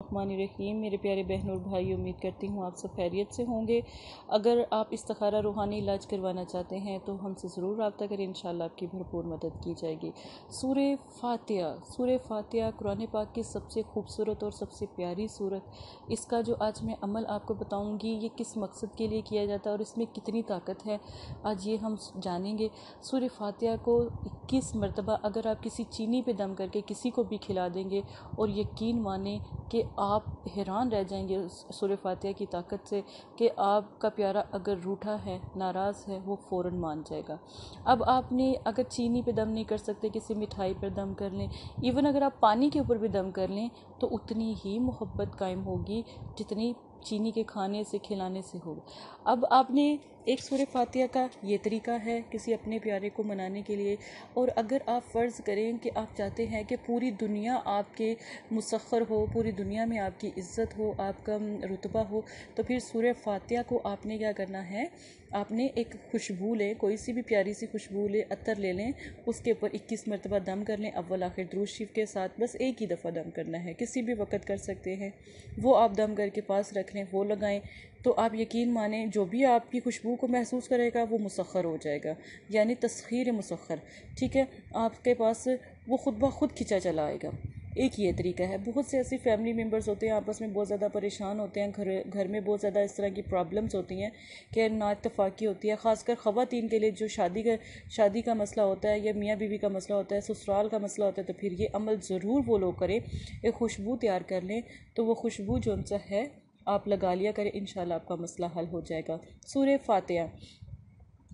रहीम, मेरे प्यारे बहन और भाई उम्मीद करती हूँ आप सब खैरियत से होंगे। अगर आप इस्तारा रूहानी इलाज करवाना चाहते हैं तो हमसे ज़रूर रबता करें इन आपकी भरपूर मदद की जाएगी। सूर फातिया सूर फातिया कुरान पाक की सबसे खूबसूरत और सबसे प्यारी सूरत। इसका जो आज मैं अमल आपको बताऊँगी, ये किस मकसद के लिए किया जाता है और इसमें कितनी ताकत है, आज ये हम जानेंगे। सूर फातिया को इक्कीस मरतबा अगर आप किसी चीनी पे दम करके किसी को भी खिला देंगे और यकीन माने कि आप हैरान रह जाएँगे सुर फातिहा की ताकत से कि आपका प्यारा अगर रूठा है, नाराज़ है, वो फ़ौर मान जाएगा। अब आपने अगर चीनी पे दम नहीं कर सकते, किसी मिठाई पर दम कर लें इवन अगर आप पानी के ऊपर भी दम कर लें तो उतनी ही मोहब्बत कायम होगी जितनी चीनी के खाने से, खिलाने से हो अब आपने एक सूर्य फातिहा का ये तरीका है किसी अपने प्यारे को मनाने के लिए। और अगर आप फ़र्ज़ करें कि आप चाहते हैं कि पूरी दुनिया आपके मुसखर हो, पूरी दुनिया में आपकी इज़्ज़त हो, आपका रुतबा हो तो फिर सूर्य फातिहा को आपने क्या करना है? आपने एक खुशबू लें, कोई सी भी प्यारी सी खुशबू लें अतर ले लें, उसके ऊपर इक्कीस मरतबा दम कर लें, अव्वल, आखिर द्रूज शिफ के साथ बस एक ही दफ़ा दम करना है। किसी भी वक्त कर सकते हैं। वो आप दम करके पास रख लें वो लगाएँ तो आप यकीन माने, जो भी आपकी खुशबू को महसूस करेगा, वो मुसखर हो जाएगा, यानी तस्खीर मुसखर ठीक है? आपके पास वो खुद ब खुद खिंचा चला आएगा। एक ये तरीका है, बहुत से ऐसे फैमिली मेंबर्स होते हैं, आपस में बहुत ज़्यादा परेशान होते हैं, घर घर में बहुत ज़्यादा इस तरह की प्रॉब्लम्स होती हैं, कि ना इतफाक़ी होती है, ख़ासकर ख़वातीन के लिए जो शादी का शादी का मसला होता है या मियाँ बीवी का मसला होता है, ससुराल का मसला होता है तो फिर ये अमल ज़रूर वो लोग करें, एक खुशबू तैयार कर लें तो वो खुशबू जो है आप लगा लिया करें इन आपका मसला हल हो जाएगा। सूर्य फातह।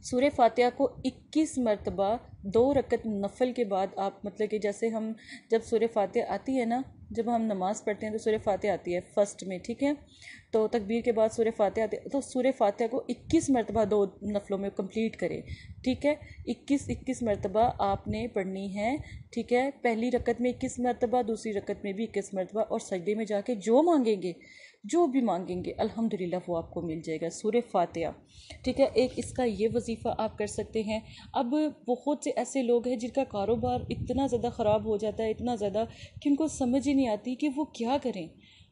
सूर्य फातिहा को 21 मरतबा, दो रकत नफल के बाद आप मतलब कि जैसे हम, जब सूर्य फातिहा आती है ना, जब हम नमाज़ पढ़ते हैं तो सूर्य फातिहा आती है फ़र्स्ट में, ठीक है? तो तकबीर के बाद सूर्य फातिहा आती है तो सूर्य फातिहा को 21 मरतबा दो नफलों में कंप्लीट करें, ठीक है? 21 21 मरतबा आपने पढ़नी है, ठीक है? पहली रकत में 21 मरतबा, दूसरी रकत में भी 21 मरतबा और सजदे में जाके जो मांगेंगे जो भी मांगेंगे, अल्हम्दुलिल्लाह वो आपको मिल जाएगा सूर्य फातिहा। ठीक है, एक इसका ये वजीफ़ा आप कर सकते हैं। अब बहुत से ऐसे लोग हैं जिनका कारोबार इतना ज़्यादा ख़राब हो जाता है, इतना ज़्यादा कि उनको समझ ही नहीं आती कि वो क्या करें।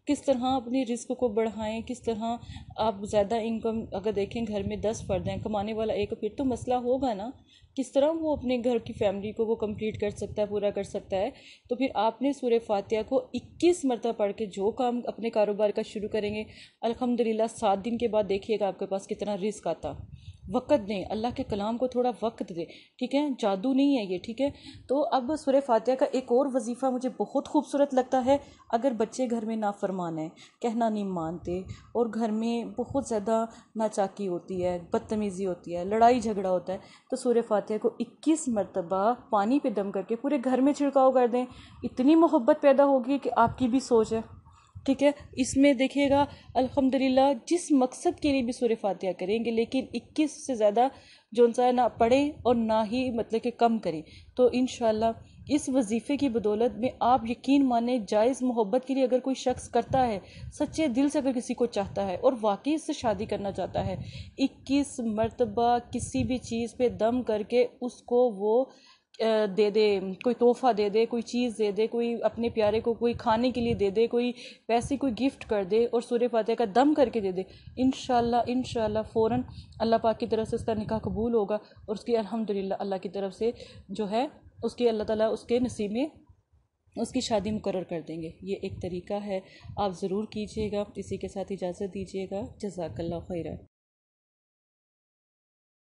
किस तरह अपनी रिस्क को बढ़ाएँ, किस तरह आप ज़्यादा इनकम अगर देखें घर में दस फ़र्द हैं, कमाने वाला एक, फिर तो मसला होगा ना? किस तरह वो अपने घर की फैमिली को वो कंप्लीट कर सकता है, पूरा कर सकता है? तो फिर आपने सूर्य फातिहा को 21 मरतबा पढ़ के जो काम अपने कारोबार का शुरू करेंगे, अल्हम्दुलिल्लाह सात दिन के बाद देखिएगा आपके पास कितना रिस्क आता। वक़्त दें, अल्लाह के कलाम को थोड़ा वक्त दें। ठीक है? जादू नहीं है ये, ठीक है? तो अब सुर फातिहा का एक और वजीफ़ा मुझे बहुत खूबसूरत लगता है, अगर बच्चे घर में नाफरमान है, कहना नहीं मानते और घर में बहुत ज़्यादा नाचाकी होती है, बदतमीज़ी होती है, लड़ाई झगड़ा होता है तो सुर फातिहा को इक्कीस मरतबा पानी पे दम करके पूरे घर में छिड़काव कर दें। इतनी मोहब्बत पैदा होगी कि आपकी भी सोच है। ठीक है? इसमें देखिएगा, अल्हम्दुलिल्लाह, जिस मकसद के लिए भी सूर्य फातिहा करेंगे, लेकिन 21 से ज़्यादा जो सा ना पढ़ें और ना ही मतलब कि कम करें। तो इन इस वजीफ़े की बदौलत में आप यकीन माने, जायज़ मोहब्बत के लिए अगर कोई शख्स करता है, सच्चे दिल से अगर किसी को चाहता है और वाकई से शादी करना चाहता है, इक्कीस मरतबा किसी भी चीज़ पे दम करके उसको वो दे दे, कोई तोहफ़ा दे दे, कोई चीज़ दे दे, कोई अपने प्यारे को कोई खाने के लिए दे दे, कोई पैसे कोई गिफ्ट कर दे और सूर्य फातह का दम करके दे दे। इन इन फ़ौर अल्लाह पाक की तरफ़ से उसका निकाह कबूल होगा और उसकी अल्हम्दुलिल्लाह अल्लाह की तरफ़ से जो है, उसकी अल्लाह ताला उसके नसीब में उसकी शादी मुकर कर देंगे। ये एक तरीका है, आप ज़रूर कीजिएगा, इसी के साथ इजाज़त दीजिएगा। जजाकल्ला खैर